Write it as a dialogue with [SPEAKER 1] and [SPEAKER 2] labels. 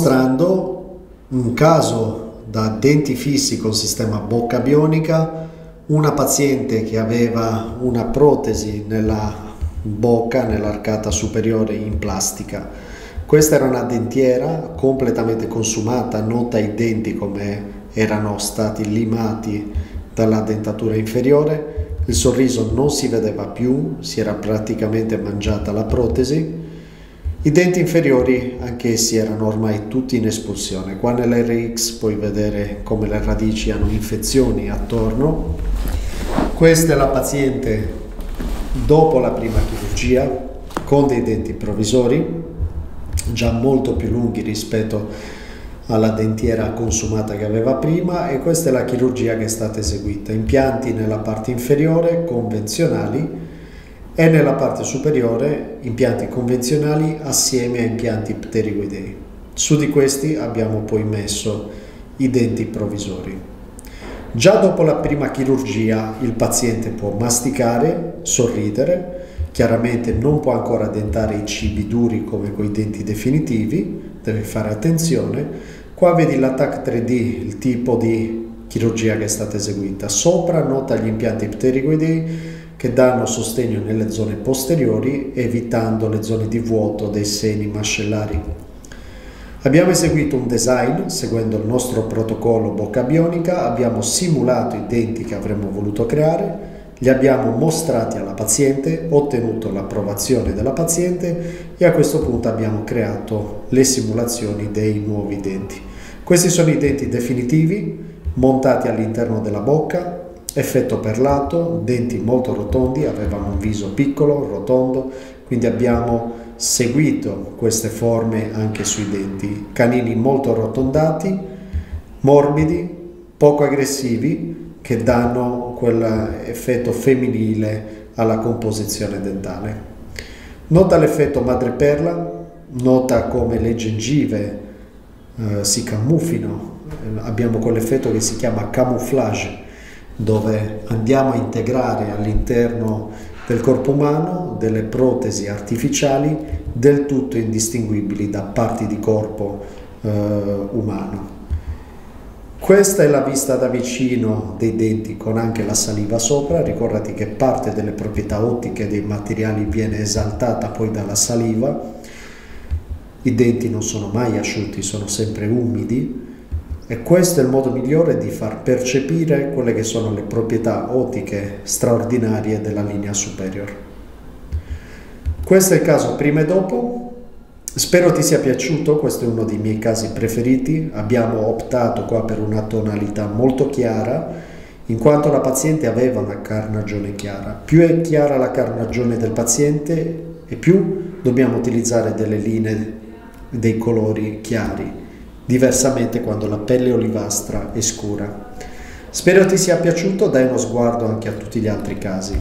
[SPEAKER 1] mostrando un caso da denti fissi con sistema bocca bionica, una paziente che aveva una protesi nella bocca, nell'arcata superiore in plastica. Questa era una dentiera completamente consumata, nota i denti come erano stati limati dalla dentatura inferiore, il sorriso non si vedeva più, si era praticamente mangiata la protesi i denti inferiori anch'essi erano ormai tutti in espulsione. Qua nell'RX puoi vedere come le radici hanno infezioni attorno. Questa è la paziente dopo la prima chirurgia con dei denti provvisori, già molto più lunghi rispetto alla dentiera consumata che aveva prima e questa è la chirurgia che è stata eseguita. Impianti nella parte inferiore convenzionali e nella parte superiore impianti convenzionali assieme a impianti pterigoidei. Su di questi abbiamo poi messo i denti provvisori. Già dopo la prima chirurgia il paziente può masticare, sorridere, chiaramente non può ancora dentare i cibi duri come con i denti definitivi, deve fare attenzione. Qua vedi l'attack 3D, il tipo di chirurgia che è stata eseguita. Sopra nota gli impianti pterigoidei che danno sostegno nelle zone posteriori evitando le zone di vuoto dei seni mascellari. Abbiamo eseguito un design seguendo il nostro protocollo bocca bionica, abbiamo simulato i denti che avremmo voluto creare, li abbiamo mostrati alla paziente, ottenuto l'approvazione della paziente e a questo punto abbiamo creato le simulazioni dei nuovi denti. Questi sono i denti definitivi montati all'interno della bocca, effetto perlato, denti molto rotondi, avevano un viso piccolo, rotondo, quindi abbiamo seguito queste forme anche sui denti. Canini molto arrotondati, morbidi, poco aggressivi, che danno quell'effetto femminile alla composizione dentale. Nota l'effetto madreperla, nota come le gengive eh, si camuffino, abbiamo quell'effetto che si chiama camouflage, dove andiamo a integrare all'interno del corpo umano delle protesi artificiali del tutto indistinguibili da parti di corpo eh, umano. Questa è la vista da vicino dei denti con anche la saliva sopra, ricordati che parte delle proprietà ottiche dei materiali viene esaltata poi dalla saliva, i denti non sono mai asciutti, sono sempre umidi, e questo è il modo migliore di far percepire quelle che sono le proprietà ottiche straordinarie della linea superior. Questo è il caso prima e dopo. Spero ti sia piaciuto, questo è uno dei miei casi preferiti. Abbiamo optato qua per una tonalità molto chiara, in quanto la paziente aveva una carnagione chiara. Più è chiara la carnagione del paziente e più dobbiamo utilizzare delle linee, dei colori chiari diversamente quando la pelle olivastra è scura. Spero ti sia piaciuto, dai uno sguardo anche a tutti gli altri casi.